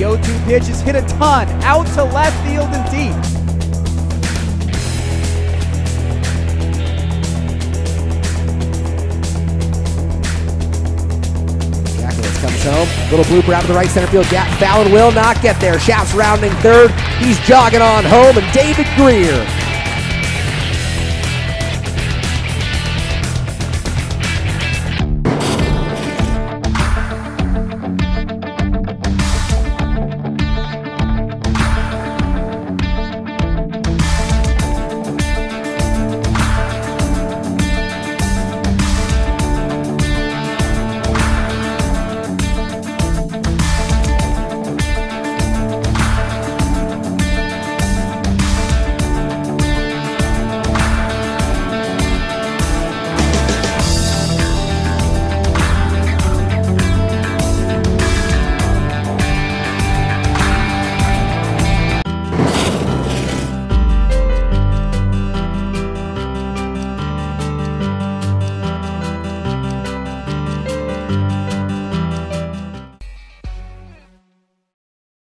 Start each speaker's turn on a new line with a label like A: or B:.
A: The O2 pitch is hit a ton, out to left field and deep.
B: comes home. Little blooper out to the right center field gap. Fallon will not get there. Shafts rounding third. He's jogging on home, and David Greer